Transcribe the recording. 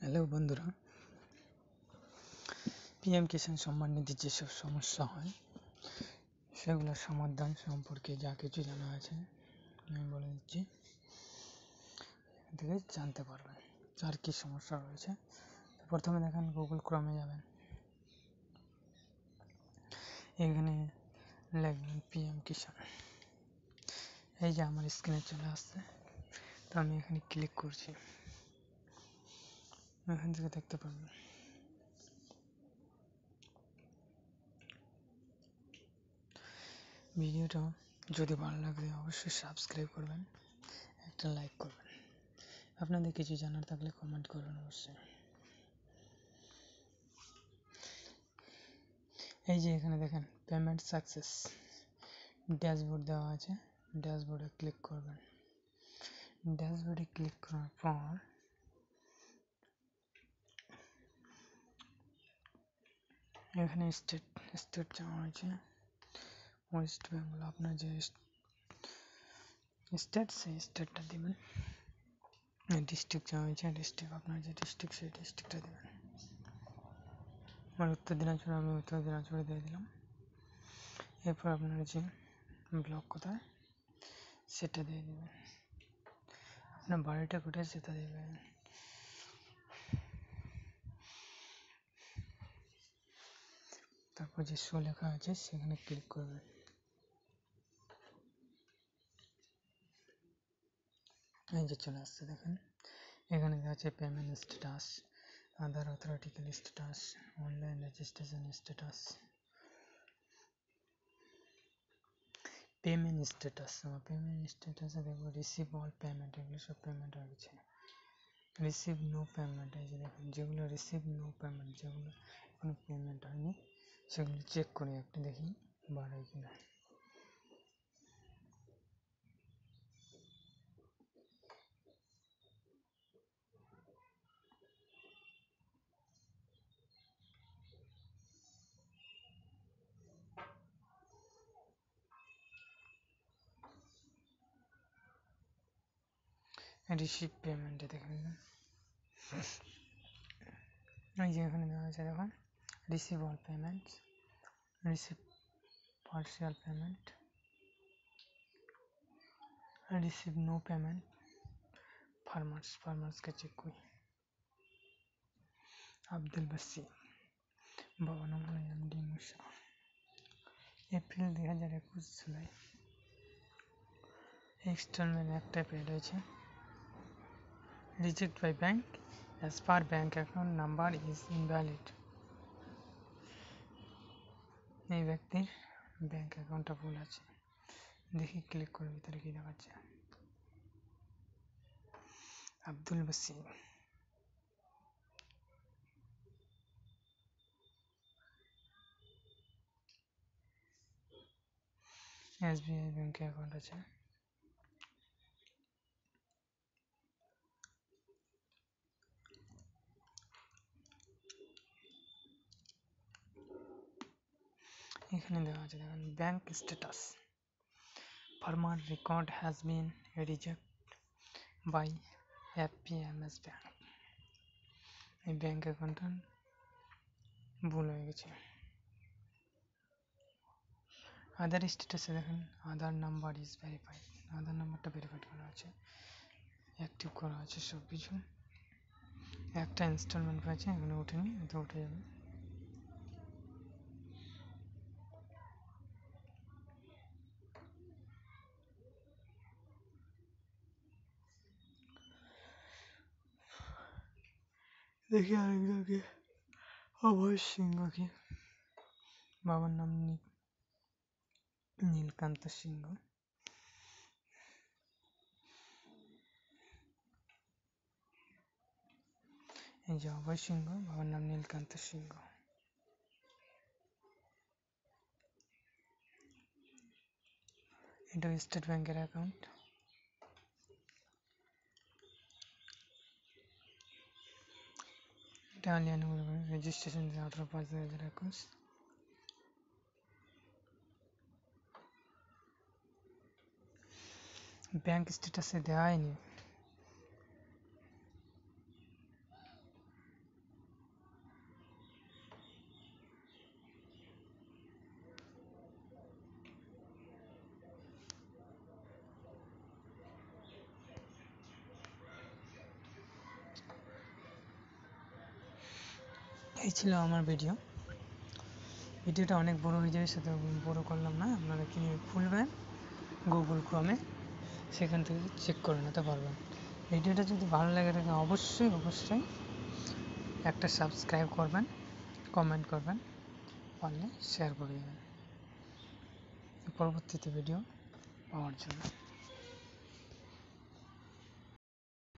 Hello বন্ধুরা, PM Kisan Samman নিধির যেসব সমস্যা হয়, সেগুলোর সমাধান সম্পর্কে যা কিছু জানা আছে, আমি বলে দিচ্ছি। এখান থেকে জানতে পারবেন আর কী সমস্যা রয়েছে। প্রথমে দেখেন গুগল ক্রমে যাবেন। এখানে লিখবেন পিএম কিষাণ। এই যে আমার স্ক্রিনে চলে আসছে। তো আমি এখানে ক্লিক করছি। এখান থেকে দেখতে পারবেন। ভিডিওটা যদি ভালো লাগে অবশ্যই সাবস্ক্রাইব করবেন, একটা লাইক করবেন। আপনাদের কিছু জানার থাকলে কমেন্ট করবেন অবশ্যই। এই যে এখানে দেখেন পেমেন্ট সাকসেস ড্যাশবোর্ড দেওয়া আছে। ড্যাশবোর্ডে ক্লিক করবেন। ড্যাশবোর্ডে ক্লিক করার পর এখানে স্টেট স্টেট চাওয়া হয়েছে। ওয়েস্ট বেঙ্গল, আপনার যে স্টেট, সেই স্টেটটা দেবেন। ডিস্ট্রিক্ট চাওয়া হয়েছে ডিস্ট্রিক্ট, আপনার যে ডিস্ট্রিক্ট, সেই ডিস্ট্রিক্টটা দেবেন। আমার উত্তর দিনাজপুর, আমি উত্তর দিনাজপুরে দিয়ে দিলাম। এরপর আপনার যে ব্লক কোথায়, সেটা দিয়ে দেবেন। আপনার বাড়িটা কোথায়, সেটা দেবেন। তারপর যে শো লেখা আছে, সেখানে ক্লিক করবেন এই যে চলে আসছে, দেখেন। এখানে আছে payment status Aadhaar authentication status online registration status payment status আমার পেমেন্ট স্ট্যাটাসে দেখব রিসিভ অল পেমেন্ট এগুলো সব পেমেন্ট হয়ে রিসিভ নো পেমেন্ট এই যে দেখুন, যেগুলো রিসিভ নো পেমেন্ট যেগুলো কোনো পেমেন্ট হয়নি সেগুলো চেক করে একটু দেখি বাড়ায় কিনা। রিসিভ পেমেন্টে দেখে নিন এই যে এখানে দেওয়া আছে দেখুন। receive all payment receive partial payment receive no payment farmers ফার্মার্সকে check করি আব্দুল বাসি বাবা নাম হলো এমডি মুসা এপ্রিল দুই হাজার একুশ জুলাই এক্সটার্নাল একটা পেড হয়েছে reject by bank as per bank account number is invalid এই ব্যক্তির ব্যাংক অ্যাকাউন্টটা ভুল আছে। দেখি ক্লিক করে ভিতরে কি দেখাচ্ছে। আব্দুল বাসি। এসবিআই ব্যাংকে অ্যাকাউন্ট আছে। এখানে দেওয়া আছে, দেখেন bank status farmer record has been reject by FPMS bank এই ব্যাংক অ্যাকাউন্টটা ভুল হয়ে গেছে। আধার স্ট্যাটাসে দেখেন Aadhaar number is verified Aadhaar নাম্বারটা ভেরিফাইড করা আছে অ্যাক্টিভ করা আছে সব কিছু একটা ইনস্টলমেন্ট পেয়েছে এখানে উঠেনি, এটা উঠে যাবে। দেখি আরেকজনকে অভয় সিংহকে বাবার নাম নীলকান্ত সিংহ এই যে অভয় সিংহ বাবার নাম নীলকান্ত সিংহ এটা স্টেট ব্যাংকের অ্যাকাউন্ট ఆలయాన్ని రిజిస్ట్రేషన్ జాతర ఉపాధ్యాయుల రికార్డ్స్ బ్యాంక్ స్టేటస్ ఇది హాయ్ এই ছিল আমার ভিডিও ভিডিওটা অনেক বড় হয়ে যাবে, সেটা বড় করলাম না, আপনারা কিনে খুলবেন গুগল ক্রমে সেখান থেকে চেক করে নিতে পারবেন। ভিডিওটা যদি ভালো লাগে থাকে, অবশ্যই অবশ্যই একটা সাবস্ক্রাইব করবেন কমেন্ট করবেন, পারলে শেয়ার করে দেবেন। পরবর্তীতে ভিডিও পাওয়ার জন্য।